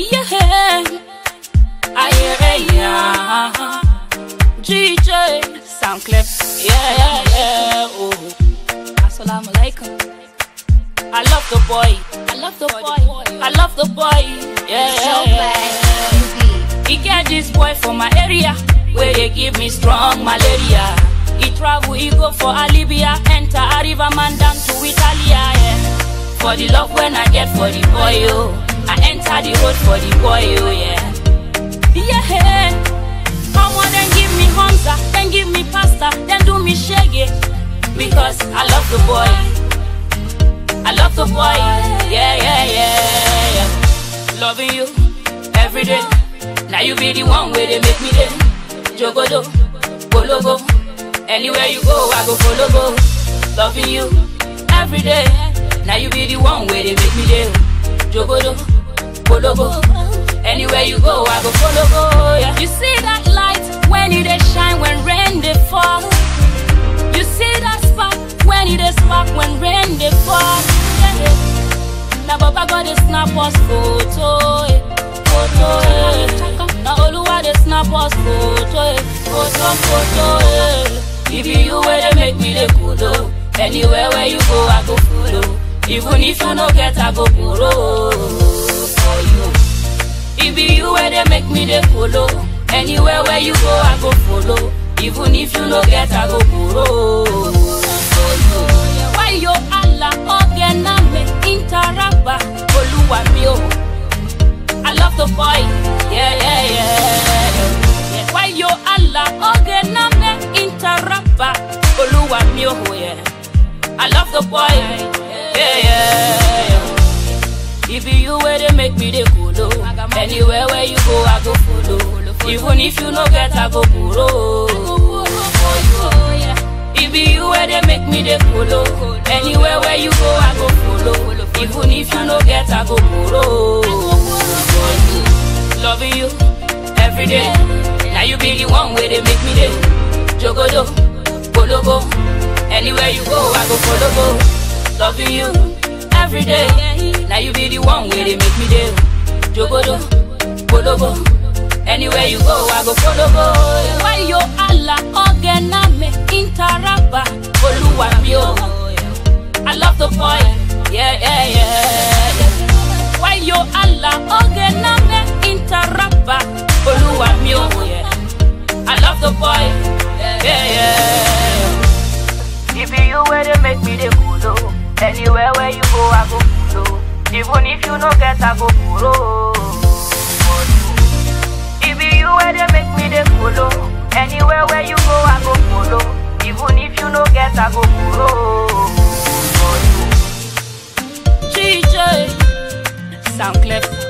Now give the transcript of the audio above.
Yeah. Aye, yeah. DJ Soundclip. Yeah, yeah, yeah. Oh. Assalamu alaikum. I love the boy. I love the boy. I love the boy. Yeah, yeah, yeah. He get this boy for my area where they give me strong malaria. He travel, he go for Libya, enter a river man down to Italia. Yeah. For the love when I get for the boy, oh, I enter the road for the boy, oh yeah. Yeah, come on then give me Hamza, then give me pasta, then do me shaggy because I love the boy. I love the boy, yeah, yeah, yeah, yeah. Loving you every day. Now you be the one where they make me day. Jogodo, Bologo. Anywhere you go, I go follow go. Loving you every day. Now you be the one where they make me day. Jogodo, Bologo. Anywhere you go, I go follow go. Yeah. You see that light when it is shine when rain they fall. You see that spark when it is spark when rain they fall. Yeah. Now Baba God they snap us photo, eh. photo. Eh. Now Oluwa they snap us photo, eh. photo, photo. Eh. If you you where they make me they cool oh. Anywhere where you go I go follow. Even if you no get I go you. It you where they make me they follow. Anywhere where you go, I go follow. Even if you no get, I go you. Why yo Allah ogena me interaba Oluwa mi o. I love the boy, yeah yeah yeah. Why yo Allah ogena me interaba Oluwa mi o yeah. I love the boy, yeah. yeah. If you where they make me they oh. Anywhere where you go I go follow Even if you no get I go borrow. If you where they make me they oh. Anywhere where you go I go follow Even if you no get I go you. Loving you every day Now you be the one where they make me day Jogodo, Bologo Anywhere you go I go follow go Loving you every day Now you be the one where they make me day. Jogodo, Bologo Anywhere you go I go follow go Why yo Allah ogena me interaba Oluwa mi o. I love the boy. Yeah yeah yeah. Why yo Allah ogena me interaba Oluwa mi o. Yeah. I love the boy. Yeah yeah. If you where they make me they cool. Anywhere where you go I go. follow Even if you no get I go for you. If you where they make me they follow Anywhere where you go I go follow Even if you no get I go borrow for oh. you. DJ Soundclip